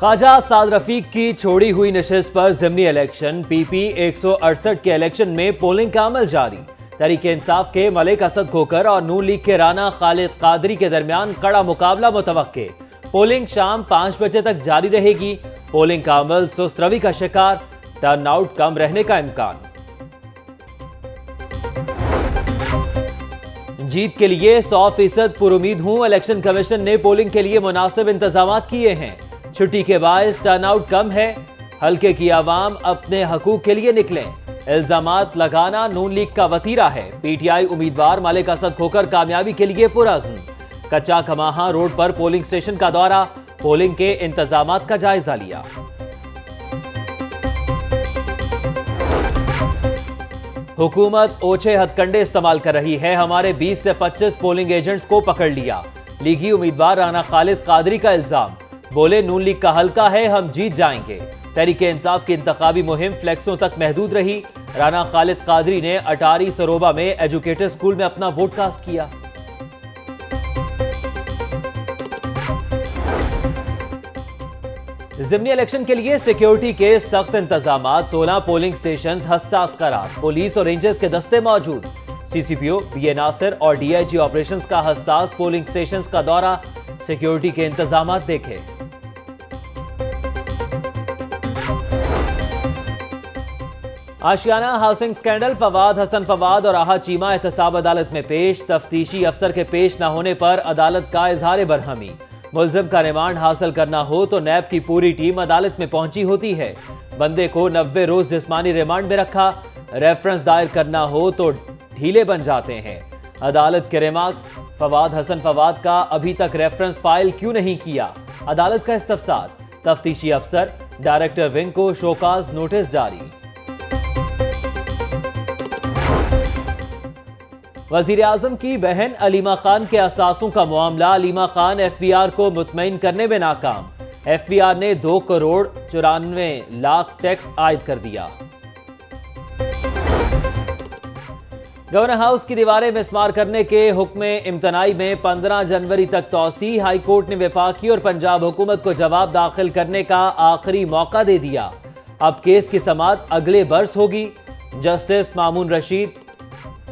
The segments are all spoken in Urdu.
خواجہ سعد رفیق کی چھوڑی ہوئی نشست پر ضمنی الیکشن پی پی ایک سو اڑسٹھ کے الیکشن میں پولنگ کا عمل جاری۔ تحریک انصاف کے ملک اسد کھوکر اور نون لیگ کے رانا خالد قادری کے درمیان کڑا مقابلہ متوقع۔ پولنگ شام پانچ بجے تک جاری رہے گی۔ پولنگ کا عمل سست روی کا شکار ٹرن آؤٹ کم رہنے کا امکان۔ جیت کے لیے سو فیصد پر امید ہوں، الیکشن کمیشن نے پولنگ کے لیے مناسب انتظامات کیے ہیں۔ چھٹی کے باعث ٹرن آؤٹ کم ہے۔ حلقے کی عوام اپنے حقوق کے لیے نکلیں۔ الزامات لگانا نون لیگ کا وطیرہ ہے۔ پی ٹی آئی امیدوار مالک اسد کھوکر کامیابی کے لیے پرعزم۔ کچا کماہاں روڈ پر پولنگ سٹیشن کا دورہ۔ پولنگ کے انتظامات کا جائزہ لیا۔ حکومت اوچھے ہتھ کنڈے استعمال کر رہی ہے۔ ہمارے بیس سے پچیس پولنگ ایجنٹس کو پکڑ لیا۔ لیگی امیدوار رانا خالد قادری کا الزام۔ بولے، نون لیگ کا حلقہ ہے، ہم جیت جائیں گے۔ تحریک انصاف کی انتخابی مہم فلیکسوں تک محدود رہی۔ رانا خالد قادری نے اٹاری سروبا میں ایجوکیٹر سکول میں اپنا ووٹ کاسٹ کیا۔ ضمنی الیکشن کے لیے سیکیورٹی کے سخت انتظامات، سولہ پولنگ سٹیشنز حساس قرار۔ پولیس اور رینجرز کے دستے موجود۔ سی سی پی او، بی اے ناصر اور ڈی آئی جی آپریشنز کا حساس پولنگ سٹیشنز کا دورہ۔ سیکیورٹی کے انتظامات دیکھے۔ آشیانہ ہاؤسنگ سکینڈل فواد حسن فواد اور آہا چیمہ احتساب عدالت میں پیش، تفتیشی افسر کے پیش نہ ہونے پر عدالت کا اظہار برہمی۔ ملزم کا ریمانڈ حاصل کرنا ہو تو نیب کی پوری ٹیم عدالت میں پہنچی ہوتی ہے۔ بندے کو نوے روز جسمانی ریمانڈ میں رکھا۔ ریفرنس دائر کرنا ہو تو ڈھیلے بن جاتے ہیں۔ عدالت کے ریمارکس، فواد حسن فواد کا ابھی تک ریفرنس فائل کیوں نہیں کیا؟ عدالت کا استفسار۔ تفتیشی افسر، ڈائریکٹر ونگ کو شوکاز نوٹس جاری۔ وزیر اعظم کی بہن علیمہ خان کے اساسوں کا معاملہ، Aleema Khan F B R کو مطمئن کرنے میں ناکام۔ ایف بی آر نے دو کروڑ چورانوے لاکھ ٹیکس عائد کر دیا۔ گورنر ہاؤس کی دیواریں مسمار کرنے کے حکم امتناعی میں پندرہ جنوری تک توسیع، ہائی کورٹ نے وفاقی اور پنجاب حکومت کو جواب داخل کرنے کا آخری موقع دے دیا۔ اب کیس کی سماعت اگلے برس ہوگی۔ جسٹس مامون رشید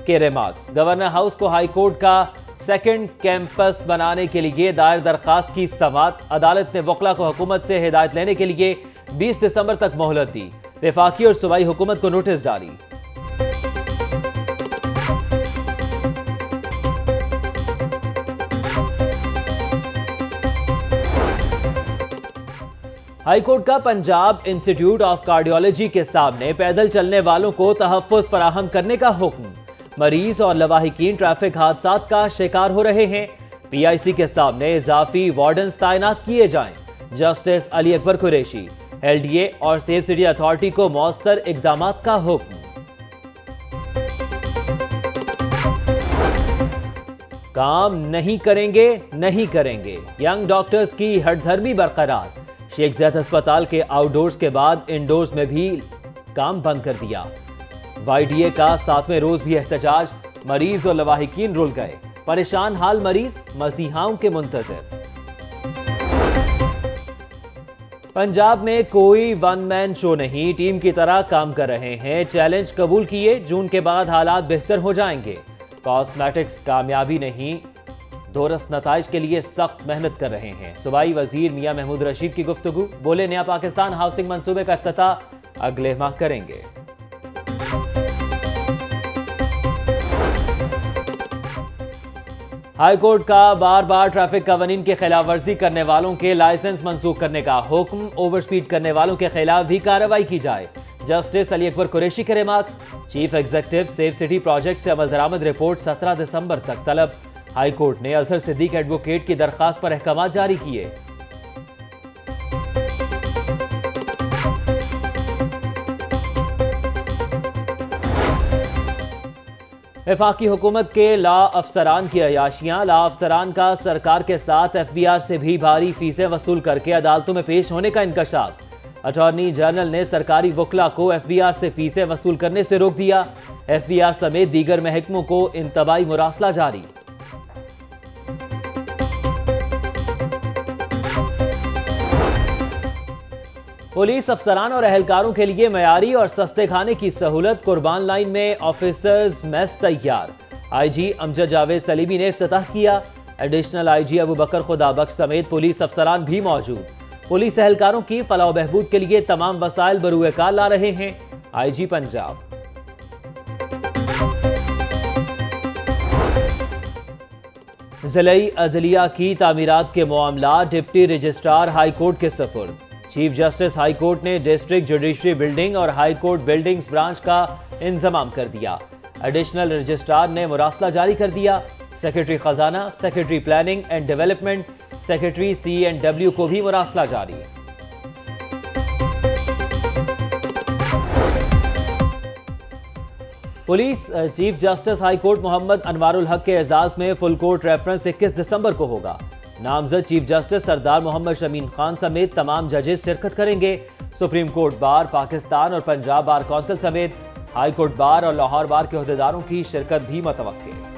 کے ریمارکس گورنر ہاؤس کو ہائی کورٹ کا سیکنڈ کیمپس بنانے کے لیے دائر درخواست کی سماعت. عدالت نے وکلا کو حکومت سے ہدایت لینے کے لیے بیس دسمبر تک مہلت دی. وفاقی اور صوبائی حکومت کو نوٹس جاری. ہائی کورٹ کا پنجاب انسٹیٹیوٹ آف کارڈیولوجی کے سامنے پیدل چلنے والوں کو تحفظ فراہم کرنے کا حکم. مریض اور لواحقین ٹریفک حادثات کا شکار ہو رہے ہیں۔ پی آئی سی کے سامنے اضافی وارڈنز تعینات کیے جائیں۔ Justice Ali Akbar Qureshi, L D A اور سیف سٹی اتھارٹی کو مؤثر اقدامات کا حکم۔ کام نہیں کریں گے، نہیں کریں گے۔ ینگ ڈاکٹرز کی ہٹ دھرمی برقرار۔ شیخ زید ہسپتال کے آؤٹ ڈورز کے بعد انڈورز میں بھی کام بند کر دیا۔ وائی ڈی اے کا ساتویں روز بھی احتجاج، مریض اور لواحقین رول گئے۔ پریشان حال مریض، مسیحاؤں کے منتظر۔ پنجاب میں کوئی ون مین شو نہیں، ٹیم کی طرح کام کر رہے ہیں۔ چیلنج قبول کیے، جون کے بعد حالات بہتر ہو جائیں گے۔ کاسمیٹکس کامیابی نہیں، دورس نتائج کے لیے سخت محنت کر رہے ہیں۔ صوبائی وزیر میاں محمود رشید کی گفتگو۔ بولے، نیا پاکستان ہاؤسنگ منصوبے کا افتتاح اگلے ماہ کریں گے۔ ہائی کورٹ کا بار بار ٹریفک قوانین کے خلاف ورزی کرنے والوں کے لائسنس منسوخ کرنے کا حکم، اوور سپیڈ کرنے والوں کے خلاف بھی کارروائی کی جائے۔ جسٹس علی اکبر قریشی کے remarks, chief executive safe city project سے عمل درآمد رپورٹ سترہ دسمبر تک طلب۔ ہائی کورٹ نے اظہر صدیق ایڈوکیٹ کی درخواست پر احکامات جاری کیے۔ وفاقی حکومت کے لا افسران کی عیاشیاں، لا افسران کا سرکار کے ساتھ ایف بی آر سے بھی بھاری فیسیں وصول کر کے عدالتوں میں پیش ہونے کا انکشاف۔ اٹارنی جنرل نے سرکاری وکلا کو ایف بی آر سے فیسیں وصول کرنے سے روک دیا۔ ایف بی آر سمیت دیگر محکموں کو انتباہی مراسلہ جاری۔ پولیس افسران اور اہلکاروں کے لیے معیاری اور سستے کھانے کی سہولت قربان لائن میں آفیسرز میس تیار۔ آئی جی امجد جاوید سلیبی نے افتتاح کیا۔ ایڈیشنل آئی جی ابو بکر خدا بخش سمیت پولیس افسران بھی موجود۔ پولیس اہلکاروں کی فلاح و بہبود کے لیے تمام وسائل بروئے کار لا رہے ہیں۔ آئی جی پنجاب۔ ضلعی عدلیہ کی تعمیرات کے معاملات ڈپٹی رجسٹرار ہائی کورٹ کے سپرد۔ چیف جسٹس ہائی کورٹ نے ڈسٹرکٹ جوڈیشری بلڈنگ اور ہائی کورٹ بلڈنگز برانچ کا انضمام کر دیا۔ ایڈیشنل رجسٹرار نے مراسلہ جاری کر دیا۔ سیکرٹری خزانہ، secretary planning and development, secretary C and W کو بھی مراسلہ جاری۔ Police, chief justice high court Muhammad Anwar ul Haq کے اعزاز میں فل کورٹ ریفرنس اکیس دسمبر کو ہوگا۔ نامزد چیف جسٹس سردار محمد شمین خان سمیت تمام ججز شرکت کریں گے۔ سپریم کورٹ بار پاکستان اور پنجاب بار کونسل سمیت ہائی کورٹ بار اور لاہور بار کے عہدیداروں کی شرکت بھی متوقع۔